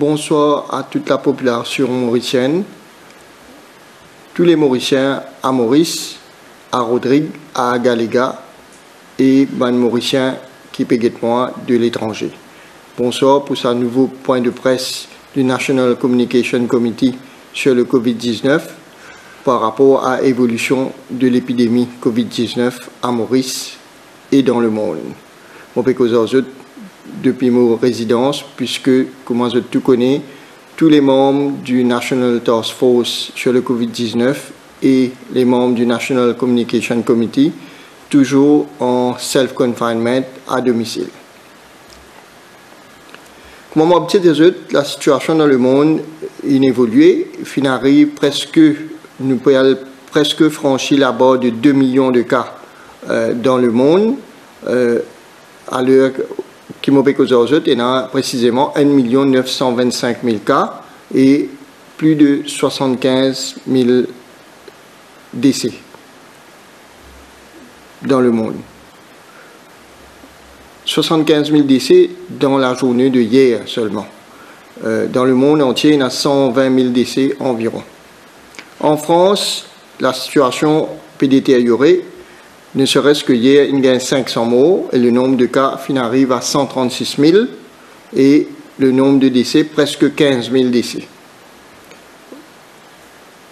Bonsoir à toute la population mauricienne, tous les Mauriciens à Maurice, à Rodrigue, à Galéga et les Mauriciens qui payent moi de l'étranger. Bonsoir pour ce nouveau point de presse du National Communication Committee sur le Covid-19 par rapport à l'évolution de l'épidémie Covid-19 à Maurice et dans le monde. Mon depuis mon résidence, puisque, comme je tout connais, tous les membres du National Task Force sur le Covid-19 et les membres du National Communication Committee, toujours en self-confinement à domicile. Comme on la situation dans le monde a évolué, fin arrive presque, nous pouvons presque franchir la barre de 2 millions de cas euh, dans le monde. Euh, à l'heure m'ont il y a précisément 1 925 000 cas et plus de 75 000 décès dans le monde. 75 000 décès dans la journée de hier seulement. Euh, dans le monde entier, il y a 120 000 décès environ. En France, la situation peut détériorer ne serait-ce que hier, il a 500 morts et le nombre de cas fin arrive à 136 000 et le nombre de décès presque 15 000 décès.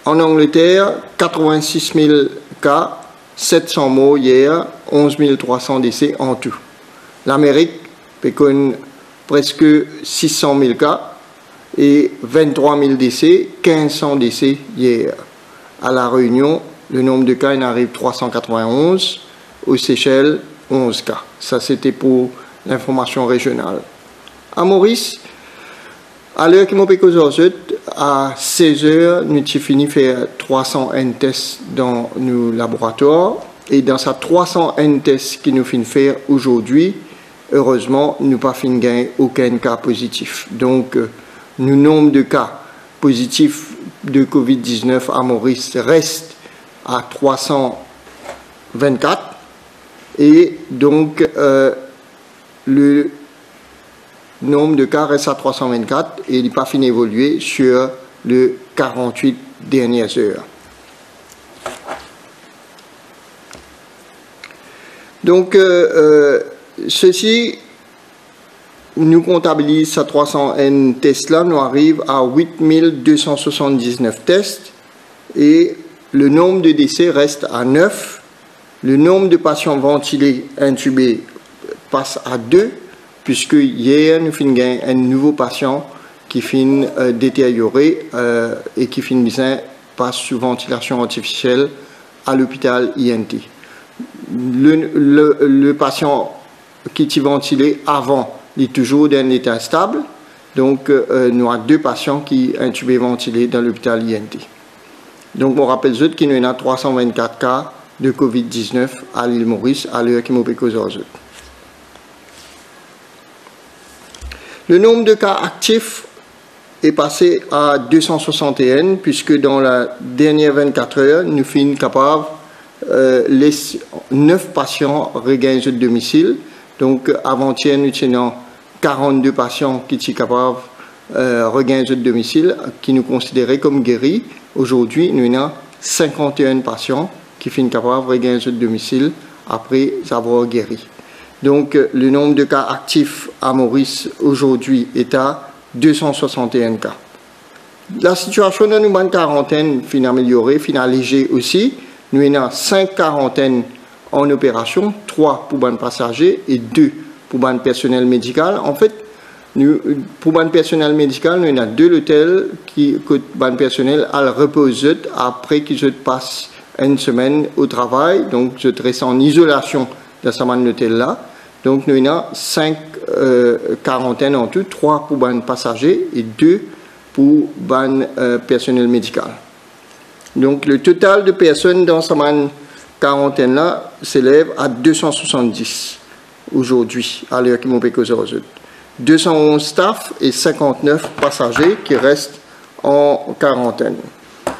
En Angleterre, 86 000 cas, 700 morts hier, 11 300 décès en tout. L'Amérique presque 600 000 cas et 23 000 décès, 1500 décès hier. À La Réunion, le nombre de cas, il arrive 391. Aux Seychelles, 11 cas. Ça, c'était pour l'information régionale. À Maurice, à l'heure qui m'a à 16 heures, nous avons fini de faire 300 N tests dans nos laboratoires. Et dans ces 300 N tests qui nous finissent faire aujourd'hui, heureusement, nous pas fini gagner aucun cas positif. Donc, le euh, nombre de cas positifs de Covid-19 à Maurice reste à 324 et donc euh, le nombre de cas reste à 324 et il n'est pas fini d'évoluer sur les 48 dernières heures. Donc, euh, euh, ceci nous comptabilise à 300 N tests là, nous arrive à 8279 tests et le nombre de décès reste à 9, le nombre de patients ventilés intubés passe à 2, puisque hier nous finissons un nouveau patient qui finit euh, détérioré euh, et qui finit bien passe sous ventilation artificielle à l'hôpital INT. Le, patient qui est ventilé avant est toujours dans un état stable, donc euh, nous avons deux patients qui intubés ventilés dans l'hôpital INT. Donc, on rappelle qu'il y a 324 cas de COVID-19 à l'île Maurice à l'heure qui Le nombre de cas actifs est passé à 261, puisque dans la dernière 24 heures, nous sommes capables, euh, les 9 patients regagnent le domicile. Donc, avant-hier, nous tenons 42 patients qui sont capables euh, de le domicile, qui nous considéraient comme guéris. Aujourd'hui, nous avons 51 patients qui finissent capables de regagner le domicile après avoir guéri. Donc, le nombre de cas actifs à Maurice aujourd'hui est à 261 cas. La situation nous en quarantaine finit améliorée, finit allégée aussi. Nous avons 5 quarantaines en opération, 3 pour les passagers et 2 pour le personnel médical. En fait, pour le personnel médical, nous avons deux hôtels qui, que le personnel a reposé après qu'ils passent une semaine au travail. Donc, je reste en isolation dans ce hôtel-là. Donc, nous avons cinq euh, quarantaines en tout, trois pour les passagers et deux pour le euh, personnel médical. Donc, le total de personnes dans ce quarantaine-là s'élève à 270 aujourd'hui, à l'heure qui m'ont 211 staff et 59 passagers qui restent en quarantaine.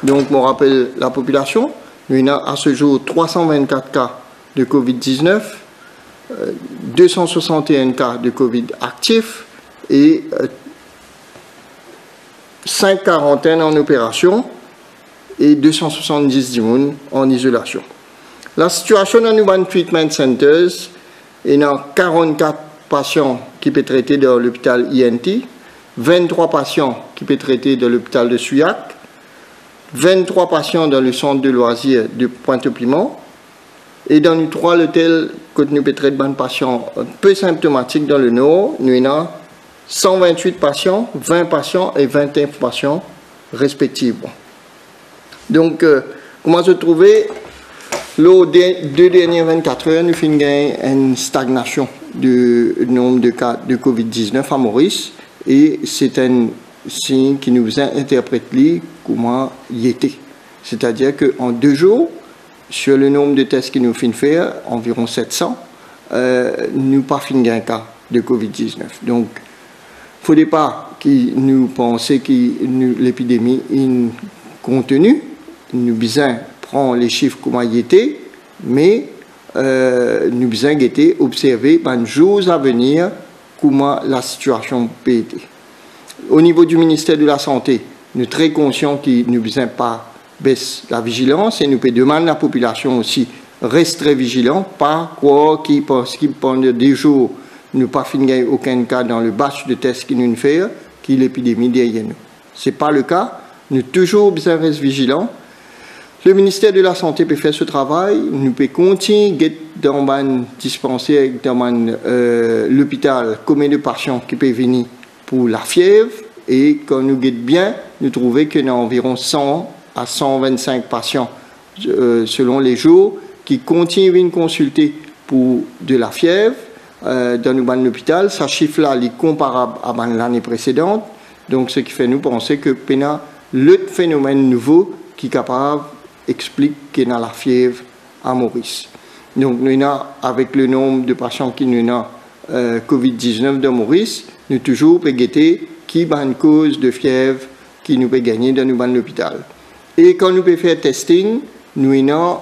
Donc, on rappelle la population. Nous avons à ce jour 324 cas de Covid-19, 261 euh, cas de Covid actifs et 5 quarantaines en opération et 270 dimoun en isolation. La situation dans nos treatment centers est dans 44 patients qui peuvent traiter dans l'hôpital INT, 23 patients qui peuvent traiter dans l'hôpital de Suyac, 23 patients dans le centre de loisirs de Pointe-au-Piment, et dans les trois hôtels que nous pouvons traiter de patients peu symptomatiques dans le nord, nous avons 128 patients, 20 patients et 21 patients respectivement. Donc, euh, comment se trouver Les deux dernières 24 heures, nous avons une stagnation du nombre de cas de Covid-19 à Maurice et c'est un signe qui nous interprète comment il était. C'est-à-dire qu'en deux jours, sur le nombre de tests que nous finissons faire, environ 700, euh, nous pas fini un cas de Covid-19. Donc, il ne faudrait pas que nous pensions que l'épidémie est contenue. Nous besoin les chiffres comme ils étaient, mais euh, nous besoin observer dans les jours à venir comment la situation peut être. Au niveau du ministère de la Santé, nous sommes très conscients qu'il ne besoin pas baisser la vigilance et nous peut demander à la population aussi reste très vigilant, pas quoi qui pense qu'il pendant des jours ne pas finir aucun cas dans le batch de tests qui nous fait, qui l'épidémie derrière nous. Ce n'est pas le cas. Nous toujours besoin rester vigilants. Le ministère de la Santé peut faire ce travail. Nous peut continuer dans le dispensaire, dans euh, l'hôpital, combien de patients qui peuvent venir pour la fièvre. Et quand nous guettons bien, nous trouvons qu'il y a environ 100 à 125 patients euh, selon les jours qui continuent de consulter pour de la fièvre euh, dans l'hôpital. Ce chiffre-là est comparable à l'année précédente. Donc, ce qui fait nous penser que PENA, le phénomène nouveau qui est capable explique qu'il y a la fièvre à Maurice. Donc, nous avons, avec le nombre de patients qui nous ont euh, COVID-19 de Maurice, nous toujours guetter qui a une cause de fièvre qui nous peut gagner dans l'hôpital. Et quand nous pouvons faire testing, nous avons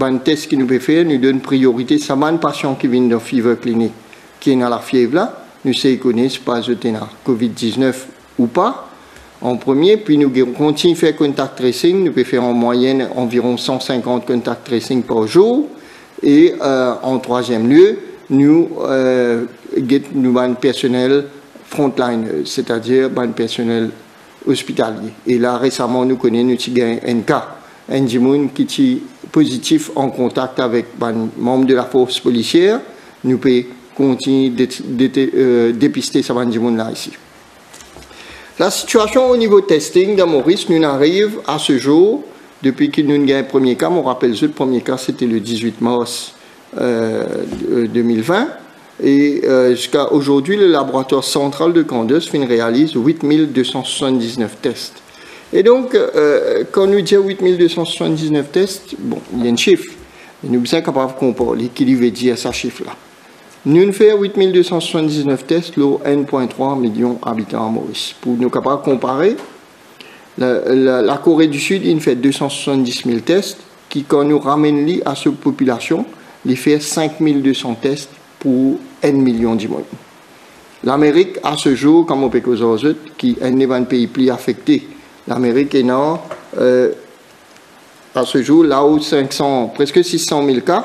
un test qui nous peut faire, nous donne priorité à un patient qui vient de fièvre clinique, qui est dans la fièvre là, nous savons connaître pas de COVID-19 ou pas, en premier, puis nous continuons à faire contact tracing, nous pouvons faire en moyenne environ 150 contact tracing par jour, et euh, en troisième lieu, nous euh, un personnel frontline, c'est-à-dire un personnel hospitalier. Et là, récemment, nous connaissons un cas, un Jimoun qui est positif en contact avec un membre de la force policière. Nous pouvons continuer de euh, dépister ce là ici. La situation au niveau testing dans Maurice, nous arrive à ce jour, depuis que nous avons un premier cas, on rappelle le premier cas c'était le 18 mars 2020, euh, et euh, jusqu'à aujourd'hui, le laboratoire central de Candace réalise 8279 tests. Et donc, euh, quand nous disons 8279 tests, bon, il y a un chiffre. nous sommes capables de comprendre qui veut dire ce chiffre-là. Nous faisons 8279 tests, le 1,3 million d'habitants à Maurice. Pour nous capables comparer, la, Corée du Sud, il fait 270 000 tests, qui, quand nous ramène à cette population, il fait 5200 tests pour 1 million de L'Amérique, à ce jour, comme on peut qui est un pays plus affecté, l'Amérique est dans, euh, à ce jour, là où 500, presque 600 000 cas,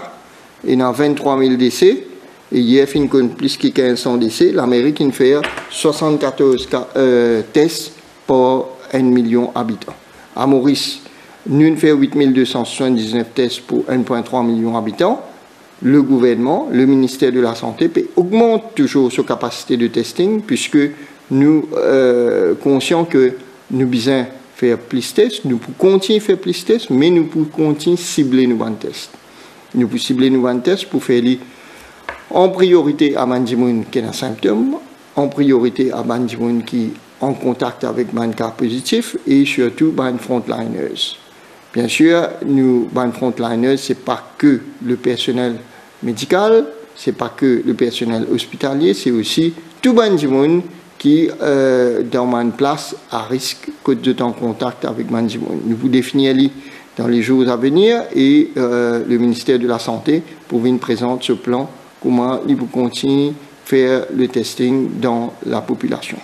et dans 23 000 décès, et hier, a plus que 1500 décès, l'Amérique fait 74 euh, tests pour 1 million d'habitants. À Maurice, nous faisons 8279 tests pour 1,3 million d'habitants le gouvernement, le ministère de la Santé augmente toujours sa capacité de testing puisque nous euh, conscients que nous besoin faire plus de tests, nous pouvons continuer à faire plus de tests, mais nous pouvons continuer à cibler nos tests. Nous pouvons cibler nos tests pour faire en priorité à Mandimoun qui a un symptôme, en priorité à Mandimoun qui est en contact avec un cas positif et surtout les frontliners. Bien sûr, nous, les frontliners, ce n'est pas que le personnel médical, c'est pas que le personnel hospitalier, c'est aussi tout monde qui euh, dans une place à risque de en contact avec Manjimoun. Nous vous définir dans les jours à venir et euh, le ministère de la Santé pour venir présenter ce plan, comment il vous continue faire le testing dans la population.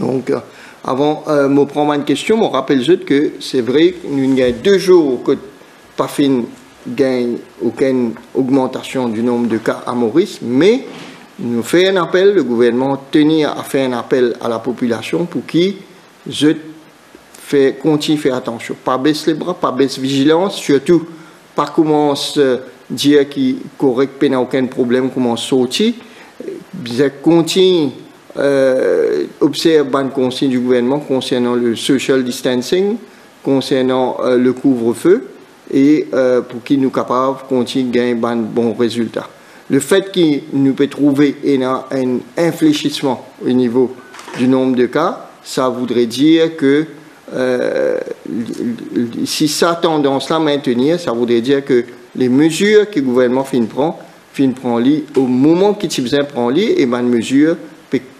Donc, Avant de euh, prendre une question, je rappelle juste que c'est vrai que nous avons deux jours que pas fin gagne aucune augmentation du nombre de cas à Maurice, mais nous fait un appel, le gouvernement tenir à faire un appel à la population pour qui je fait, continue à faire attention. Pas baisser les bras, pas baisser vigilance, surtout pas commencer à dire qu'il correct, n'a aucun problème, comment sortir. Continue euh, observe les consignes du gouvernement concernant le social distancing, concernant euh, le couvre-feu, et euh, pour qu'il nous capable de continuer à gagner de bons résultats. Le fait qu'il nous peut trouver un, un infléchissement au niveau du nombre de cas, ça voudrait dire que euh, si sa tendance-là maintenir, ça voudrait dire que les mesures que le gouvernement fin prend, fin prend au moment qu'il besoin prend lit, et ben mesure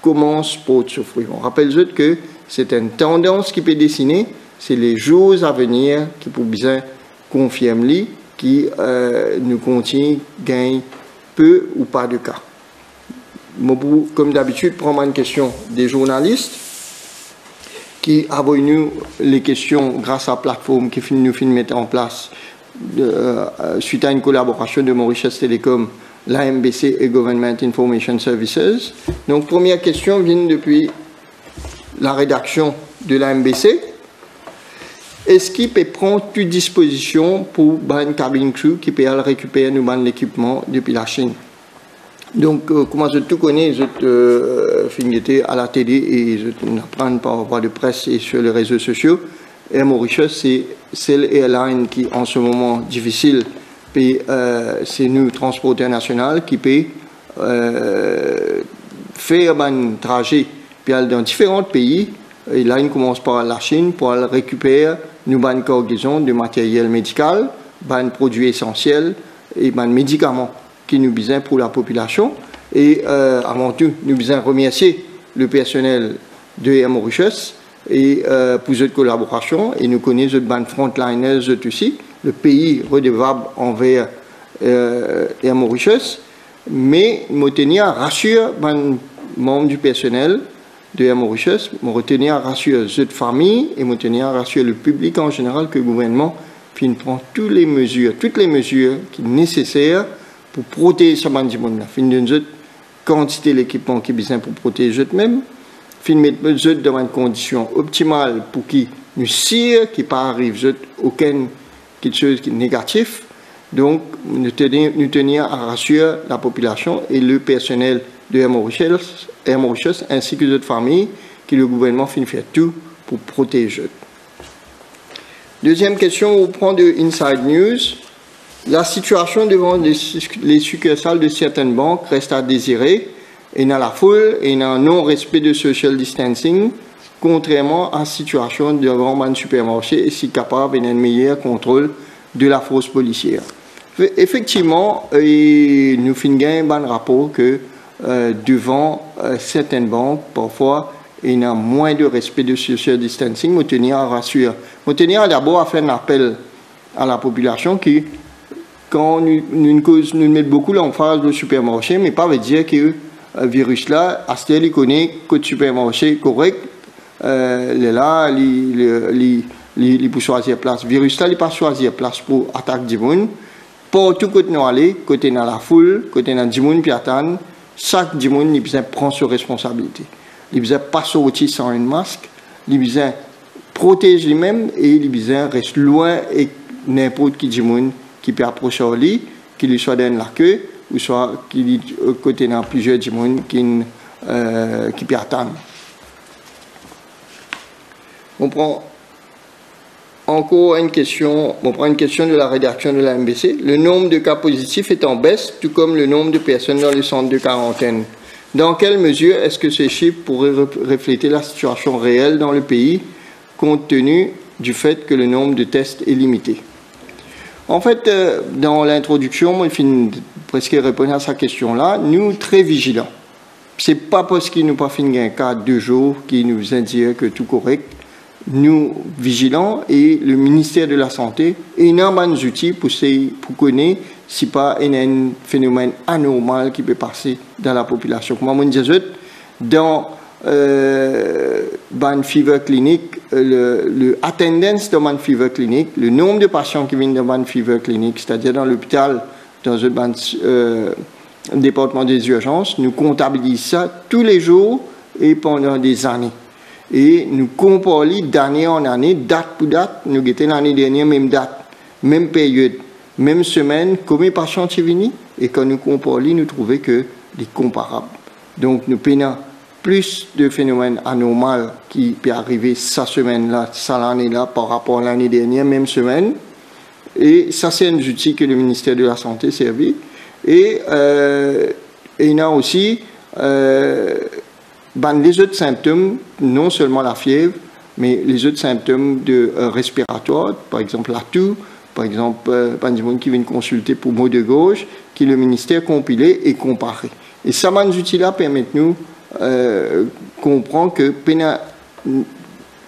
commence pour souffrir. On rappelle juste que c'est une tendance qui peut dessiner, c'est les jours à venir qui pour bien confirmer qui nous continue gagne peu ou pas de cas. Comme d'habitude, prendre une question des journalistes qui a nous les questions grâce à la plateforme qui nous fin mettre en place euh, suite à une collaboration de Mauritius Telecom, l'AMBC et Government Information Services. Donc, première question vient depuis la rédaction de l'AMBC. Est-ce qu'il peut prendre toute disposition pour une cabine crew qui peut récupérer l'équipement depuis la Chine? Donc, euh, comment je tout connais, je euh, à la télé et je apprends par voie de presse et sur les réseaux sociaux. Air Mauritius, c'est l'airline qui, en ce moment difficile, euh, c'est nous, transporteur national, qui peut euh, faire un trajet puis dans différents pays. Et là, il commence par la Chine pour récupérer nous une cargaison de matériel médical, des produits essentiels et des médicaments qui nous besoin pour la population. Et euh, avant tout, nous besoin remercier le personnel de Air Mauritius et euh, pour cette collaboration. Et nous connaissons les frontliners aussi, le pays redevable envers euh, Air Mauritius. Mais nous tenir à rassurer les membres du personnel de Air Mauritius, nous retenir à rassurer cette famille et nous tenir à rassurer le public en général que le gouvernement prend toutes les mesures, toutes les mesures qui sont nécessaires pour protéger ce monde-là. Fin d'une quantité d'équipement qui est besoin pour protéger eux-mêmes. Fin mettre dans une condition optimale pour qu'ils ne sire, qu'il pas arrive aucune quelque chose qui est négatif. Donc, nous tenir, nous tenir à rassurer la population et le personnel de Air Mauritius, ainsi que d'autres familles, que le gouvernement finit faire tout pour protéger. Deuxième question, on prend de Inside News. La situation devant les, succursales de certaines banques reste à désirer et dans la foule et dans un non-respect de social distancing, contrairement à la situation devant un supermarché et si capable d'un meilleur contrôle de la force policière. Effectivement, nous finissons un rapport que euh, devant euh, certaines banques, parfois, il y a moins de respect de social distancing. Nous tenir à rassurer. Nous tenir d'abord à faire un appel à la population qui quand nous, nous, nous mettons beaucoup l'emphase du supermarché, mais pas veut dire que euh, virus là, à ce il connaît que supermarché correct, euh, il est là, il, peut choisir place. Le virus là, il pas choisir place pour attaquer du monde. Pour tout côté nous aller, côté dans la foule, côté dans du monde, puis attendre, chaque du monde, il besoin prendre ses responsabilités. Il besoin pas sortir sans un masque, il besoin protéger lui-même et il besoin rester loin et n'importe qui du monde qui peut approcher lit, qui lui soit dans la queue, ou soit qui lui côté dans plusieurs monde qui, euh, qui attendre. On prend encore une question, on prend une question de la rédaction de la MBC. Le nombre de cas positifs est en baisse, tout comme le nombre de personnes dans les centres de quarantaine. Dans quelle mesure est-ce que ces chiffres pourraient refléter la situation réelle dans le pays, compte tenu du fait que le nombre de tests est limité? En fait, euh, dans l'introduction, il finit presque répondre à sa question-là. Nous, très vigilants. C'est pas parce qu'il nous pas fini un cas de jours qui nous indique que tout correct. Nous, vigilants, et le ministère de la Santé, énormément d'outils pour, pour connaître si pas il y a un phénomène anormal qui peut passer dans la population. Comme on dit, dans euh, fever clinique, le, le attendance de ban fever clinique, le nombre de patients qui viennent de ban fever clinique, c'est-à-dire dans l'hôpital, dans le euh, département des urgences, nous comptabilisons ça tous les jours et pendant des années. Et nous comparons d'année en année, date pour date, nous étions l'année dernière, même date, même période, même semaine, combien de patients sont venus? Et quand nous comparons, nous trouvons que les comparables. Donc nous peinons plus de phénomènes anormaux qui peuvent arriver cette semaine-là, cette année-là, par rapport à l'année dernière, même semaine. Et ça, c'est un outil que le ministère de la Santé servi. Et, euh, il y a aussi euh, ben, les autres symptômes, non seulement la fièvre, mais les autres symptômes de euh, respiratoires, par exemple la toux, par exemple, euh, des gens qui viennent consulter pour maux de gauche, qui le ministère compilé et comparé. Et ça, ces outils-là permettent nous euh, comprendre que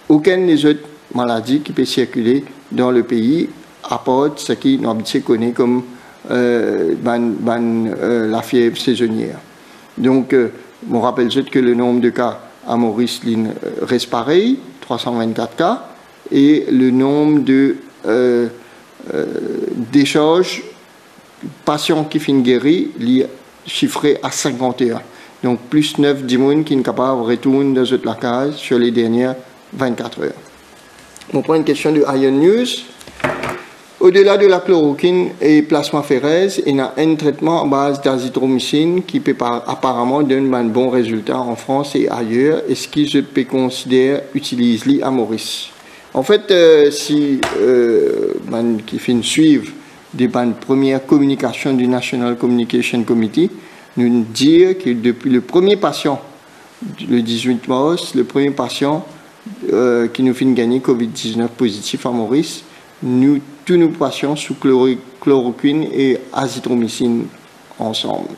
aucune des autres maladies qui peut circuler dans le pays apporte ce qui nous connaît comme euh, euh, la fièvre saisonnière. Donc, euh, on rappelle que le nombre de cas à Maurice reste pareil, 324 cas, et le nombre de d'échanges patients qui finissent guéris chiffré à 51. Donc, plus 9 démons qui sont capables de retourner dans la case sur les dernières 24 heures. On prend une question de Iron News. Au-delà de la chloroquine et plasmaphéreuse, il y a un traitement à base d'azithromycine qui peut apparemment donner un bon résultat en France et ailleurs. Est-ce que je peux considérer utiliser à Maurice En fait, euh, si euh, qui fait suivre des premières communications du National Communication Committee, nous dire que depuis le premier patient, le 18 mars, le premier patient euh, qui nous fait gagner Covid-19 positif à Maurice, nous, tous nos patients sous chloroquine et azithromycine ensemble.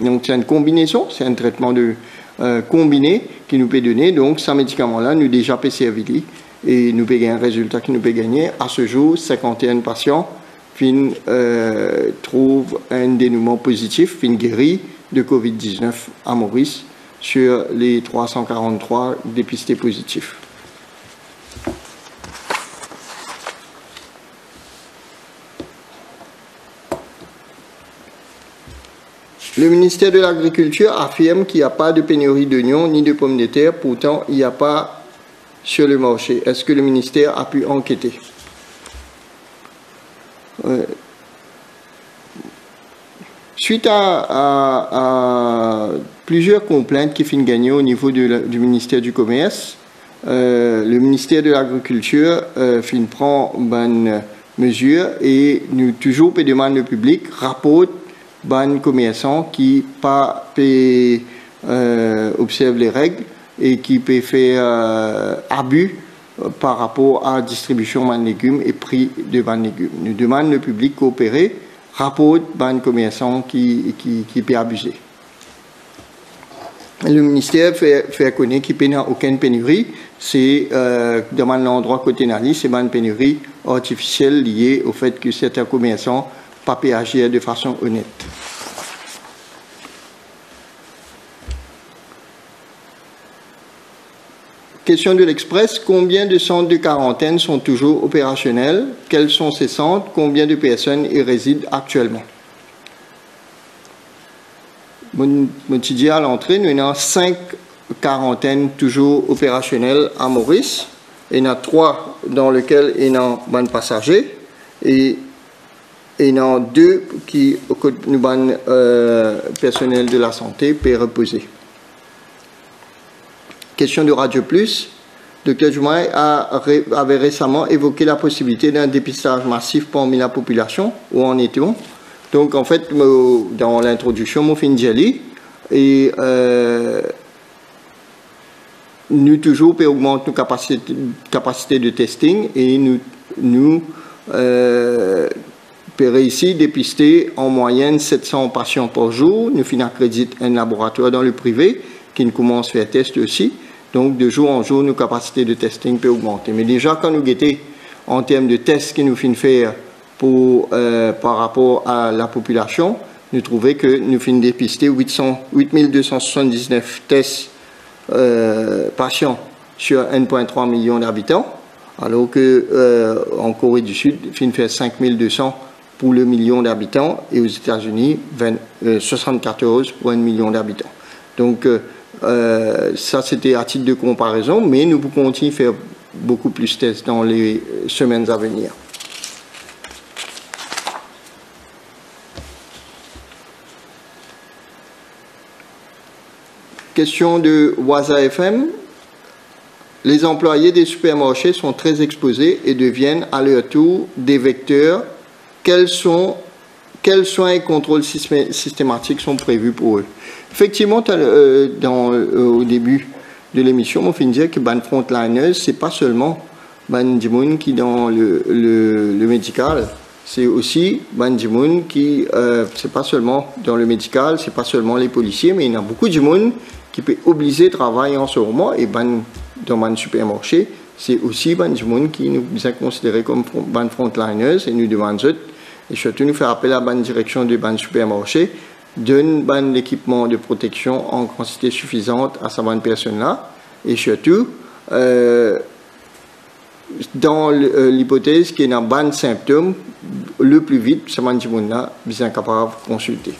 Donc c'est une combinaison, c'est un traitement de, euh, combiné qui nous peut donner. Donc ce médicament-là nous déjà peut servir et nous peut gagner un résultat qui nous peut gagner. À ce jour, 51 patients fin, euh, trouvent un dénouement positif, fin guéri de Covid-19 à Maurice sur les 343 dépistés positifs. Le ministère de l'Agriculture affirme qu'il n'y a pas de pénurie d'oignons ni de pommes de terre, pourtant il n'y a pas sur le marché. Est-ce que le ministère a pu enquêter? Suite à, plusieurs complaintes qui finissent gagner au niveau du ministère du Commerce, euh, le ministère de l'Agriculture euh, prend bonne mesure et nous toujours au public rapporte ban commerçants qui pas euh, observe les règles et qui peut faire euh, abus par rapport à distribution de légumes et prix de ban légumes. Nous demandons le public coopérer rapport ban commerçants qui, qui, qui peut abuser. Le ministère fait, fait connaître qu'il n'y a aucune pénurie. C'est euh, dans l'endroit côté Nali, c'est une pénurie artificielle liée au fait que certains commerçants pas agir de façon honnête. Question de l'Express, combien de centres de quarantaine sont toujours opérationnels? Quels sont ces centres? Combien de personnes y résident actuellement? Mon à l'entrée, nous avons cinq quarantaines toujours opérationnelles à Maurice. Il y en a trois dans lesquels il y a un passager et il y en a deux qui, nous euh, personnel de la santé, peut reposer question de Radio Plus, Dr Joumaï avait récemment évoqué la possibilité d'un dépistage massif parmi la population, où en étions? Donc, en fait, dans l'introduction, fin et euh, nous toujours augmenter nos capacités, capacité de testing et nous, nous euh, réussir dépister en moyenne 700 patients par jour. Nous finissons crédit un laboratoire dans le privé qui nous commence à faire test aussi. Donc, de jour en jour, nos capacités de testing peuvent augmenter. Mais déjà, quand nous guettons en termes de tests que nous finissons faire euh, par rapport à la population, nous trouvons que nous finissons dépister 800, 8279 tests patients sur 1,3 million d'habitants, alors que en Corée du Sud, il fait 5200 pour le million d'habitants et aux États-Unis, 74 pour un million d'habitants. Donc, ça, c'était à titre de comparaison, mais nous pouvons continuer à faire beaucoup plus de tests dans les semaines à venir. Question de Waza FM. Les employés des supermarchés sont très exposés et deviennent à leur tour des vecteurs. Quels, sont, quels soins et contrôles systématiques sont prévus pour eux? Effectivement, euh, euh, au début de l'émission, on finit dire que ban frontliners, c'est pas seulement ban qui dans le, médical, c'est aussi ban qui, euh, c'est pas seulement dans le médical, c'est pas seulement les policiers, mais il y a beaucoup de monde qui peut obliger à travailler en ce moment et ban, dans un supermarché, c'est aussi ban monde qui nous est considéré comme ban frontliners et nous demandons et surtout nous faire appel à la direction du ban supermarché donne ban l'équipement de protection en quantité suffisante à sa bonne personne-là et surtout euh, dans euh, l'hypothèse qu'il y a un ban symptôme le plus vite, ce monde-là, bien capable de consulter.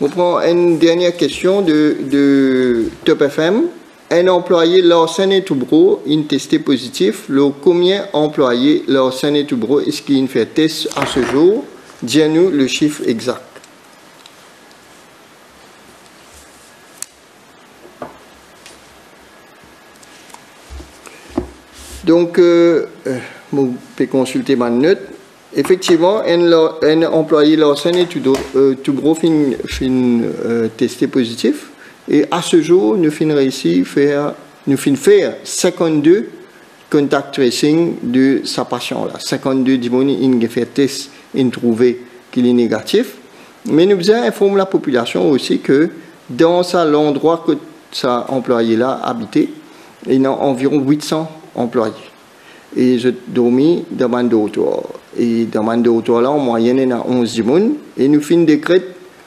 On prend une dernière question de, de Top FM. Un employé Larsen et Toubro, il testé positif. Le combien employés Larsen et Toubro est-ce qu'il fait test à ce jour? Dis-nous le chiffre exact. Donc, euh, euh vous pouvez consulter ma note effectivement, un, employé Lawson et Toubro fin, fin euh, testé positif. Et à ce jour, nous finissons réussi faire, nous faire 52 contact tracing de sa patient-là. 52 dimoni, il fait test, il trouvé qu'il est négatif. Mais nous informer la population aussi que dans l'endroit que sa employé-là habitait, il y a environ 800 employés. Et je dormis dans un dortoir. Et dans un dortoir là, en moyenne, il y a 11 personnes. Et nous finissons décret,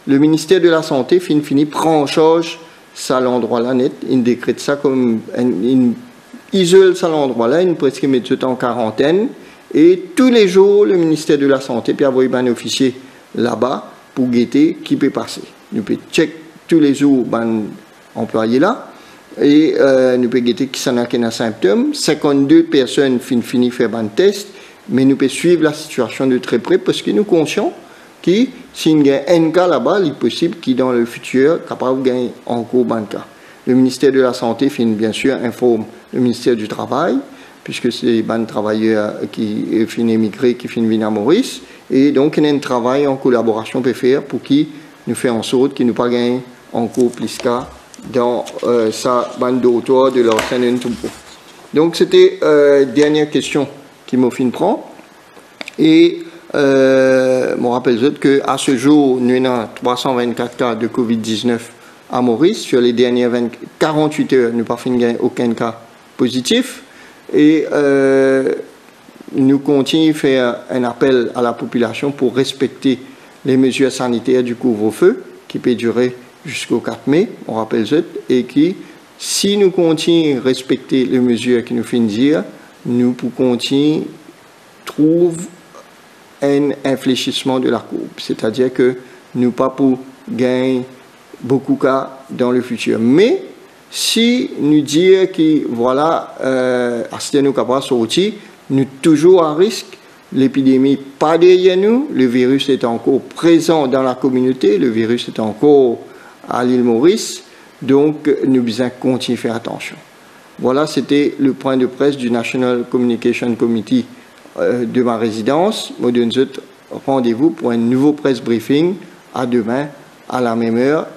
le ministère de la Santé fin, prend en charge ça l'endroit là net. Il décrète ça comme, il isole ça l'endroit là, il presque met tout en quarantaine. Et tous les jours, le ministère de la Santé puis avoir un officier là-bas pour guetter qui peut passer. Nous pouvons check tous les jours ben employé là et euh, nous pouvons guetter qui s'en a un symptôme. 52 personnes fin fini faire un test, mais nous pouvons suivre la situation de très près parce que nous conscients que s'il y a un cas là-bas, il est possible qu'il dans le futur capable de gagner encore un cas. Le ministère de la Santé fin, bien sûr informe le ministère du Travail, puisque c'est des travailleurs qui finissent émigrés, qui finissent venir à Maurice. Et donc, il y a un travail en collaboration peut faire pour qui nous fait en sorte qu'il nous pas encore plus qu'à dans euh, sa bande d'auteur de l'ancienne Ntumpo. Donc c'était la euh, dernière question qui fin prend. Et euh, je rappelle qu'à ce jour, nous avons 324 cas de Covid-19 à Maurice. Sur les dernières 48 heures, nous n'avons pas aucun cas positif. Et euh, nous continuons à faire un appel à la population pour respecter les mesures sanitaires du couvre-feu qui peut durer jusqu'au 4 mai, on rappelle ça, et qui, si nous continuons à respecter les mesures qui nous font dire, nous pouvons continuer trouver un infléchissement de la courbe. C'est-à-dire que nous pas pour gagner beaucoup de cas dans le futur. Mais si nous disons que voilà, euh, nous capables sortir, nous toujours à risque. L'épidémie pas derrière nous, le virus est encore présent dans la communauté, le virus est encore à l'île Maurice. Donc, nous devons continuer à faire attention. Voilà, c'était le point de presse du National Communication Committee euh, de ma résidence. Rendez-vous pour un nouveau press briefing à demain à la même heure.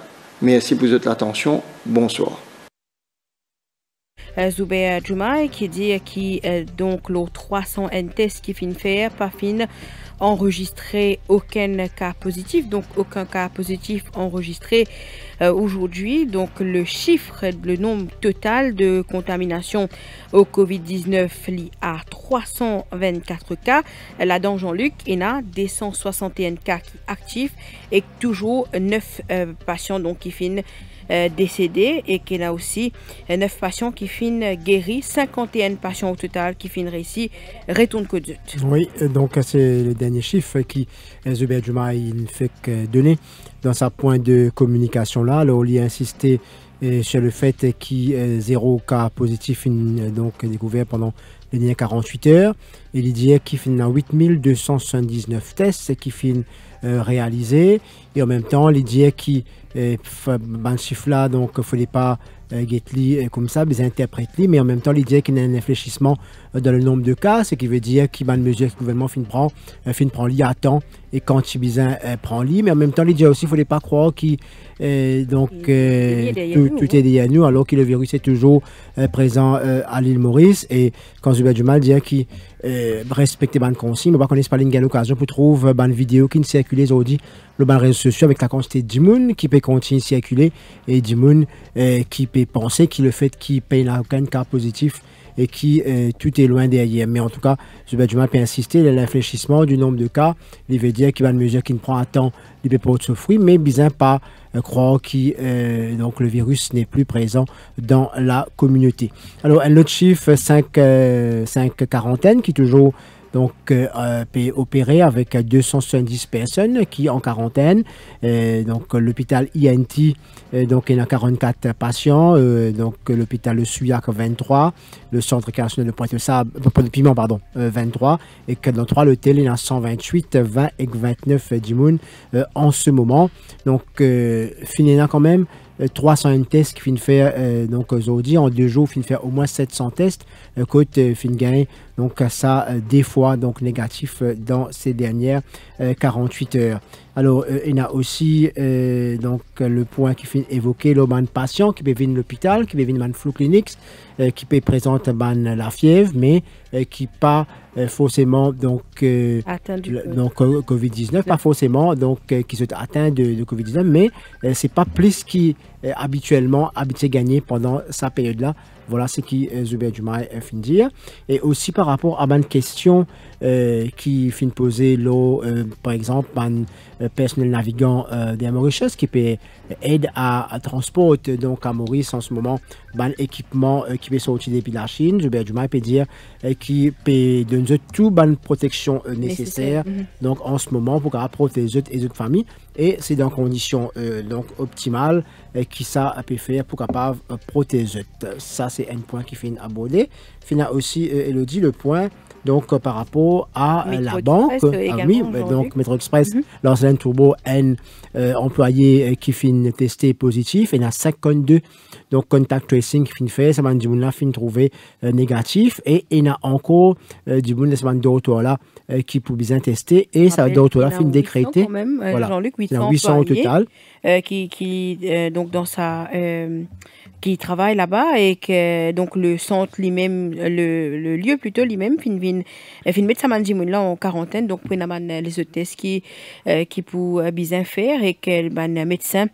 Merci pour votre attention. Bonsoir. Euh, Zubair Juma qui dit que euh, donc les 300 tests qui finissent faire pas fin enregistré aucun cas positif donc aucun cas positif enregistré aujourd'hui. Donc le chiffre, le nombre total de contamination au Covid-19 lie à 324 cas. Là-dedans, Jean-Luc, il y a 261 cas actifs et toujours 9 patients donc, qui finissent euh, décédés et qu'il a aussi 9 euh, patients qui finissent guéris, 51 patients au total qui finissent réussi, retournent Côte Oui, donc c'est le dernier chiffre qui Zubair Juma il fait donner dans sa point de communication là. Alors, il a insisté euh, sur le fait qu'il y a zéro cas positif donc découvert pendant les dernières 48 heures. Il dit qu'il y a 8279 tests qui finissent réalisés et en même temps, il dit qu'il ban chiffre là donc il fallait pas euh, euh, comme ça, mais interprète mais en même temps, l'idée qu'il y a un infléchissement euh, dans le nombre de cas, ce qui veut dire qu'il y a une mesure que le gouvernement fin prend, fin prend à temps et quand il besoin prend lit, mais en même temps, l'idée aussi, il ne fallait pas croire qu'il donc tout, est derrière nous, alors que le virus est toujours présent à l'île Maurice. Et quand Zubair du mal dit qu'il respecte les consignes, on ne connaît pas l'occasion pour trouver une vidéo qui circule aujourd'hui le réseaux sociaux avec la quantité de qui peut continuer à circuler et de qui peut penser que le fait qu'il paye aucun cas positif et qui euh, tout est loin derrière. Mais en tout cas, mal peut insister, l'infléchissement du nombre de cas, il veut dire qu'il va une mesure qui ne prend un temps, il peut pas souffrir, mais bien pas euh, croire que euh, donc le virus n'est plus présent dans la communauté. Alors, un autre chiffre, 5, 5 quarantaines, qui toujours donc euh, euh opéré avec 270 personnes qui en quarantaine. Euh, donc l'hôpital INT, donc il y a 44 patients. donc l'hôpital Le Suyac 23, le centre correctionnel de Pointe-Sable, de Piment pardon, 23 et que dans trois l'hôtel il y a 128, 20 et 29 d'Imoun en ce moment. Donc finalement quand même 301 euh, tests qui finissent faire donc aujourd'hui en deux jours finissent faire au moins 700 tests euh, côté fin gain donc ça des fois donc négatif dans ces dernières 48 heures alors il y a aussi donc le point qui finit évoquer le patient qui peut venir à l'hôpital qui peut venir dans flou clinics qui peut présenter la fièvre mais qui pas forcément donc donc Covid-19 pas forcément donc qui sont atteints de, de Covid-19 mais c'est pas plus qui habituellement habitué gagner pendant sa période-là. Voilà ce qui euh, Zubair Jumaï fin dire. Et aussi par rapport à une question euh, qui fin poser l'eau, euh, par exemple, un personnel navigant des Mauritius qui peut aider à, transporter donc à Maurice en ce moment un équipement qui peut sortir depuis la Chine. Zubair Jumaï peut dire qui peut donner toute une protection nécessaire. Mhm. Donc en ce moment pour protéger les autres familles et c'est dans conditions donc optimales qui ça peut faire pour capable protéger. Ça c'est un point qui finit abordé. Finit aussi Elodie le point donc euh, par rapport à euh, la banque, ah oui, donc Metro Express, mm Turbo, un euh, employé qui finit testé positif, et il y a 52 donc contact tracing qui finit fait, ça m'a dit là fin trouvé négatif, et il y a encore du monde de d'autres là qui pour bien tester, et ça d'autres là fin décrété. Voilà, Jean-Luc, 800, 800 au total. qui, qui donc dans sa qui travaille là-bas et que donc le centre lui-même, le, le, lieu plutôt lui-même, fin vin, fin mettre sa là en quarantaine donc pour les autres tests qui euh, qui pour bien faire et que ben médecin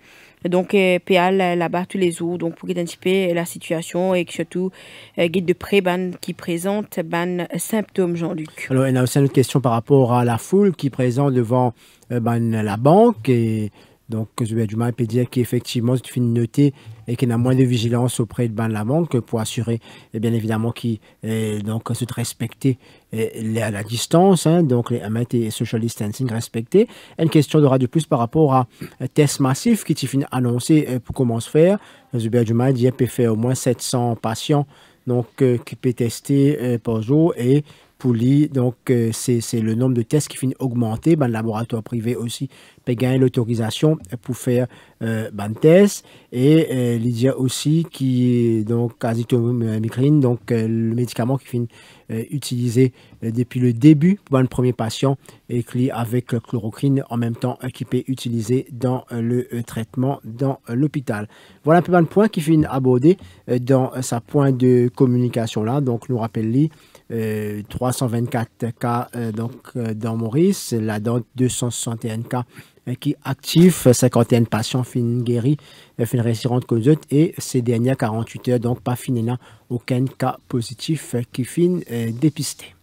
donc euh, PA là-bas tous les jours donc pour identifier la situation et surtout euh, guide de près ban qui présente ban symptômes Jean-Luc. Alors il y a aussi une autre question par rapport à la foule qui présente devant ban la banque et donc, je vais du mal peut dire qu'effectivement, c'est une noter et qu'il y a moins de vigilance auprès de la banque pour assurer, et eh bien évidemment, qu'ils donc se respecter la, la distance, hein, donc les 1 mètre et social distancing respectés. Une question de plus par rapport à test massif qui est annoncé euh, pour comment se faire. Zubair dit qu'il peut faire au moins 700 patients donc, euh, qui peut tester par jour et lui, donc c'est le nombre de tests qui finit augmenter. Ben, le laboratoire privé aussi peut gagner l'autorisation pour faire euh, ben, test. Et euh, il y a aussi qui donc azithromycine, donc euh, le médicament qui finit euh, utilisé depuis le début pour un premier patient qui avec chloroquine en même temps qui peut utiliser dans le traitement dans l'hôpital. Voilà un peu le point qui finit abordé dans sa point de communication là. Donc nous rappelle 324 cas donc dans Maurice, là dans 261 cas qui actif, 51 patients fin guéris, fin récurrente cause et ces dernières 48 heures, donc pas fin aucun cas positif qui fin dépisté.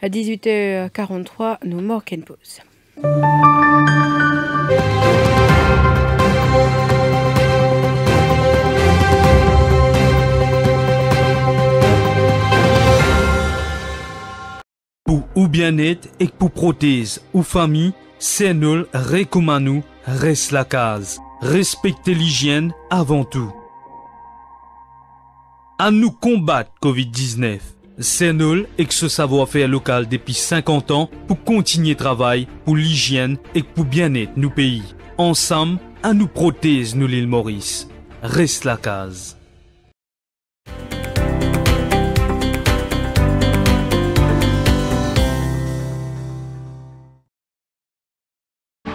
À 18h43, nous marquons une pause. Pour ou bien-être et pour prothèse ou famille, nous recommandons reste la case. Respectez l'hygiène avant tout. À nous combattre Covid-19. C'est nous et que ce savoir-faire local depuis 50 ans pour continuer travail pour l'hygiène et pour bien-être nos pays. Ensemble, à nous prothèse nous l'île Maurice. Reste la case.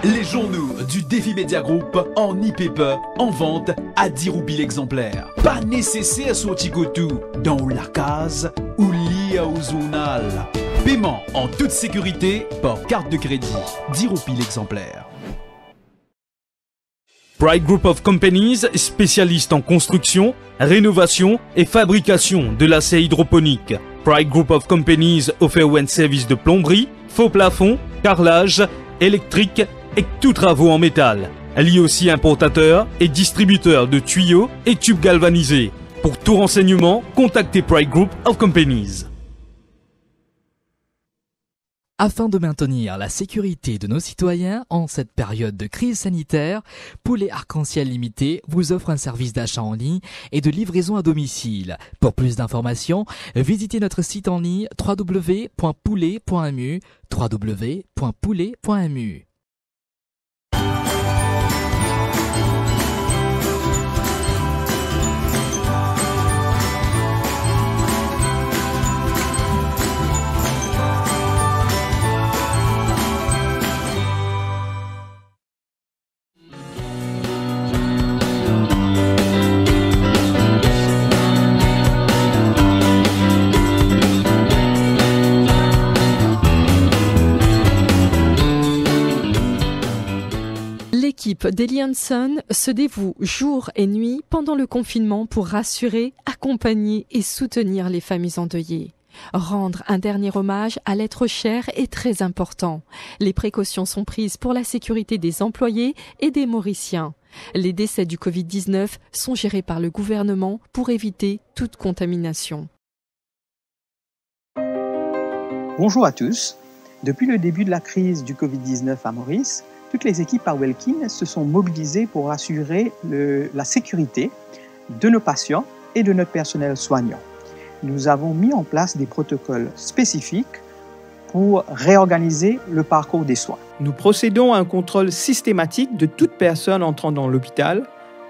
Les journaux du Défi Media Group en e-paper en vente à 10 roupies l'exemplaire. Pas nécessaire sortir tout dans la case ou lié au journal. Paiement en toute sécurité par carte de crédit. 10 roupies l'exemplaire. Pride Group of Companies, spécialiste en construction, rénovation et fabrication de l'acier hydroponique. Pride Group of Companies offre un service de plomberie, faux plafond, carrelage, électrique et tout travaux en métal. Elle est aussi importateur et distributeur de tuyaux et tubes galvanisés. Pour tout renseignement, contactez Pride Group of Companies. Afin de maintenir la sécurité de nos citoyens en cette période de crise sanitaire, Poulet Arc-en-Ciel Limité vous offre un service d'achat en ligne et de livraison à domicile. Pour plus d'informations, visitez notre site en ligne www.poulet.mu www.poulet.mu Hanson se dévoue jour et nuit pendant le confinement pour rassurer, accompagner et soutenir les familles endeuillées. Rendre un dernier hommage à l'être cher est très important. Les précautions sont prises pour la sécurité des employés et des Mauriciens. Les décès du Covid-19 sont gérés par le gouvernement pour éviter toute contamination. Bonjour à tous. Depuis le début de la crise du Covid-19 à Maurice, toutes les équipes à Welkin se sont mobilisées pour assurer la sécurité de nos patients et de notre personnel soignant. Nous avons mis en place des protocoles spécifiques pour réorganiser le parcours des soins. Nous procédons à un contrôle systématique de toute personne entrant dans l'hôpital,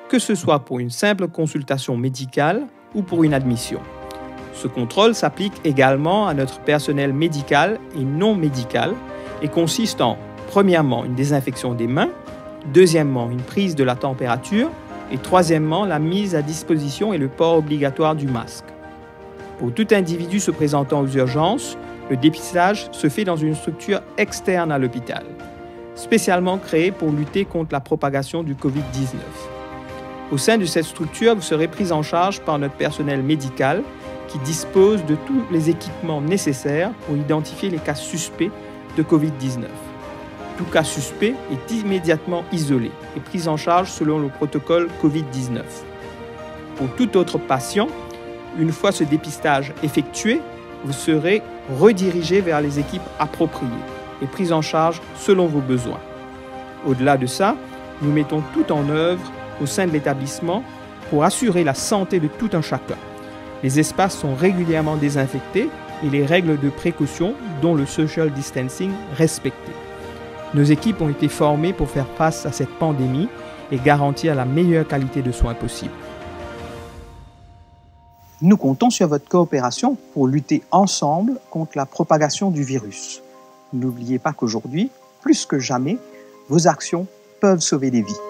que ce soit pour une simple consultation médicale ou pour une admission. Ce contrôle s'applique également à notre personnel médical et non médical et consiste en, premièrement, une désinfection des mains, deuxièmement, une prise de la température et troisièmement, la mise à disposition et le port obligatoire du masque. Pour tout individu se présentant aux urgences, le dépistage se fait dans une structure externe à l'hôpital, spécialement créée pour lutter contre la propagation du Covid-19. Au sein de cette structure, vous serez pris en charge par notre personnel médical qui dispose de tous les équipements nécessaires pour identifier les cas suspects de Covid-19. Tout cas suspect est immédiatement isolé et pris en charge selon le protocole Covid-19. Pour tout autre patient, une fois ce dépistage effectué, vous serez redirigé vers les équipes appropriées et prises en charge selon vos besoins. Au-delà de ça, nous mettons tout en œuvre au sein de l'établissement pour assurer la santé de tout un chacun. Les espaces sont régulièrement désinfectés et les règles de précaution, dont le social distancing, respectées. Nos équipes ont été formées pour faire face à cette pandémie et garantir la meilleure qualité de soins possible. Nous comptons sur votre coopération pour lutter ensemble contre la propagation du virus. N'oubliez pas qu'aujourd'hui, plus que jamais, vos actions peuvent sauver des vies.